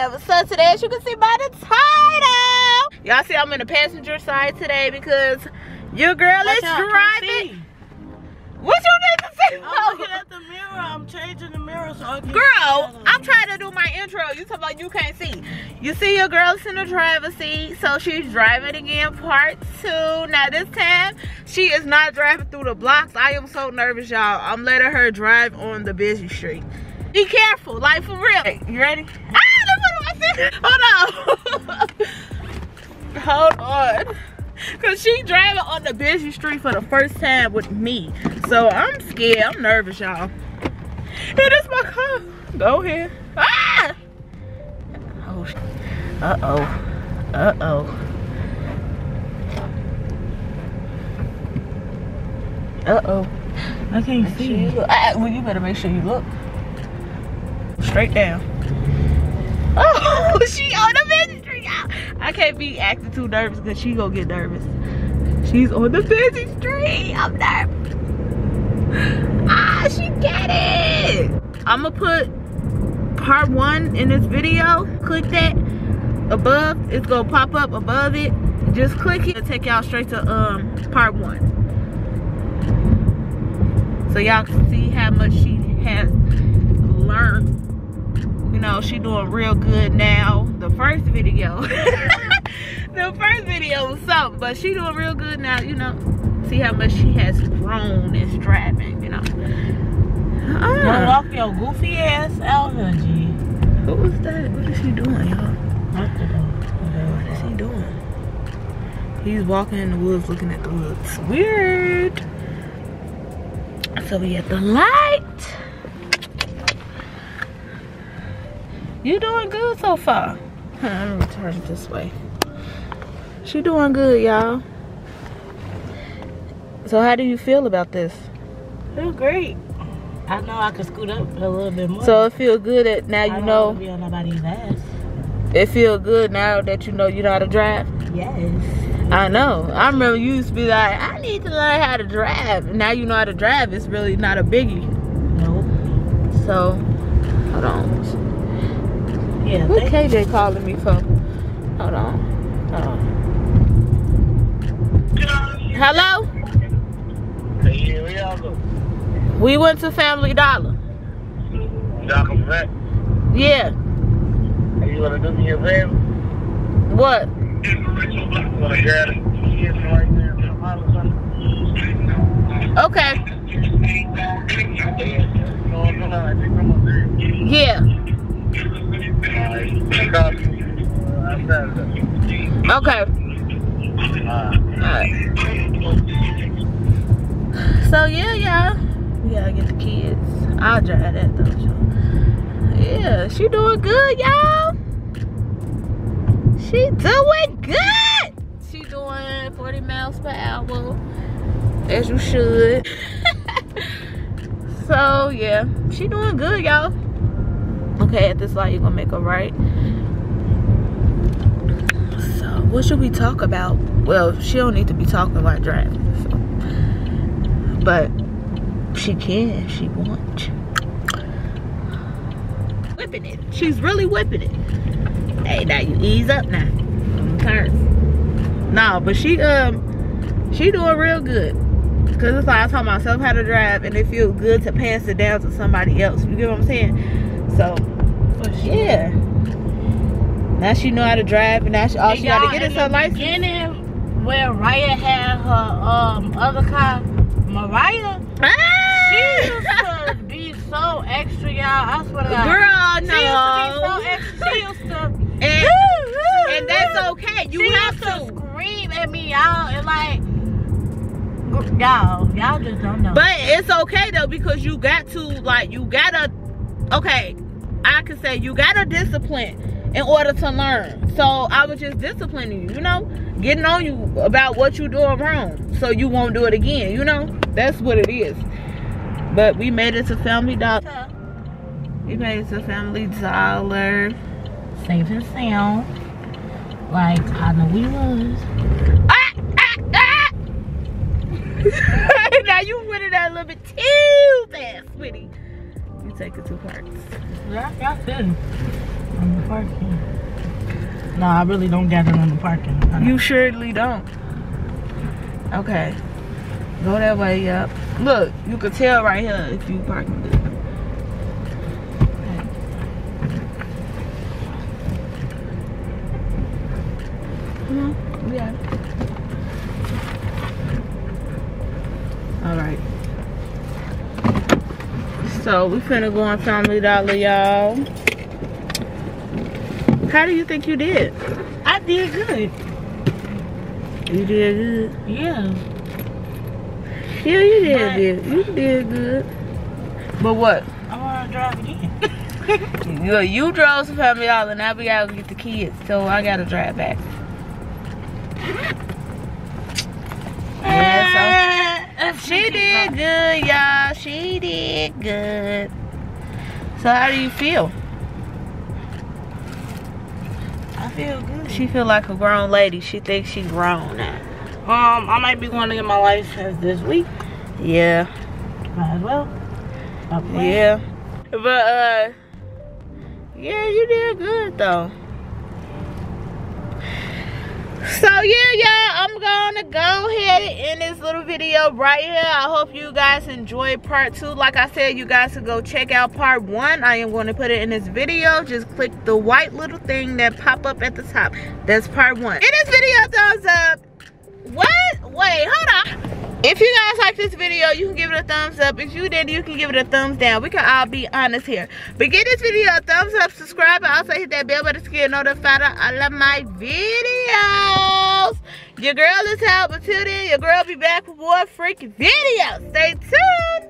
whatever. So today, as you can see by the title, y'all see I'm in the passenger side today because your girl Watch is out, driving. What you need to say? I'm looking at the mirror. I'm changing the mirror so I can Girl, I'm trying to do my intro. You talking about you can't see. You see your girl's in the driver's seat, so she's driving again, part two. Now this time, she is not driving through the blocks. I am so nervous, y'all. I'm letting her drive on the busy street. Be careful, like for real. Hey, you ready? Ah, look what I said. Hold on. Hold on. Cause she driving on the busy street for the first time with me. So I'm scared. I'm nervous, y'all. It is my car. Go ahead. Ah! Oh, sh- uh-oh. Uh-oh. Uh-oh. I can't Make sure see. you look. Ah, well, you better make sure you look. Straight down. She on the busy street. I can't be acting too nervous because she gonna get nervous. She's on the busy street. I'm nervous. Ah, she get it. I'm gonna put part one in this video. Click that above. It's gonna pop up above it. Just click it. It'll take y'all straight to um part one. So y'all can see how much she has learned. You know, she doing real good now. The first video, the first video was something, but she doing real good now. You know, see how much she has grown as driving. You know. Don't Ah, walk your goofy ass out here, G. who was that? What is he doing, y'all? What is he doing? He's walking in the woods, looking at the woods. Weird. So we at the light. You doing good so far. I'm gonna turn it this way. She doing good, y'all. So how do you feel about this? Feel great. I know I could scoot up a little bit more. So it feel good that now I you don't know. be on nobody's ass. It feel good now that you know you know how to drive. Yes. I know. I remember you used to be like, I need to learn how to drive. Now you know how to drive. It's really not a biggie. Nope. So, hold on. Yeah. What thank- KJ calling me for? Hold on. Hold on. Hello? Hey, where y'all go? We went to Family Dollar. Y'all come back? Yeah. Hey, you wanna do me a favor? What? You wanna grab the kids right there and come out or something? Okay. You know what I'm saying? I think I'm up there. Yeah. Okay. Alright. So yeah, y'all. We gotta get the kids. I'll drive that though, y'all. Yeah, she doing good, y'all. She doing good. She doing 40 miles per hour. As you should. so yeah, she doing good, y'all. Okay, at this light, you're gonna make a right. So what should we talk about? Well, she don't need to be talking about driving. So. But she can, she wants. Whipping it. She's really whipping it. Hey, now you ease up now. No, but she um she doing real good. Cause it's like I taught myself how to drive and it feels good to pass it down to somebody else. You get what I'm saying? So Yeah. Now she know how to drive and now she, all And she gotta y'all, get is her the license. beginning, where Raya had her um other car, Mariah, she used Ah! to be so extra, y'all. I swear to God. Girl, no. She used to be so extra. She used to. And, and that's okay. You she have used to. scream at me, y'all, and like, y'all, y'all just don't know. But it's okay though because you got to like you gotta okay, I could say you gotta discipline in order to learn. So I was just disciplining you, you know, getting on you about what you doing wrong. So you won't do it again, you know? That's what it is. But we made it to Family Dollar. We made it to Family Dollar. safe and sound. Like I know we was. Ah, ah, ah. now you went that little bit too fast, sweetie. Take it too far. Yeah, I. On the parking. No, I really don't get it on the parking. You surely don't. Okay. Go that way up. Look, you could tell right here if you parking good. So we finna go on Family Dollar, y'all. How do you think you did? I did good. You did good. Yeah. Yeah, you did But- good. You did good. But what? I want to drive again. You, you drove to Family Dollar, now we gotta get the kids, so I gotta drive back. She did good, y'all. She did good. So how do you feel? I feel good. She feel like a grown lady. She thinks she grown now. Um, I might be going to get my license this week. Yeah. Might as well. Yeah. But uh yeah, you did good though. So yeah, y'all, I'm gonna go ahead end this little video right here. I hope you guys enjoyed part two. Like I said, you guys can go check out part one. I am going to put it in this video. Just click the white little thing that pop up at the top. That's part one. In this video, thumbs up. What? Wait, hold on. If you guys like this video, you can give it a thumbs up. If you did, you can give it a thumbs down. We can all be honest here. But give this video a thumbs up, subscribe, and also hit that bell button to get notified of all of my videos. Your girl is out, but till then, your girl be back with more freaking videos. Stay tuned.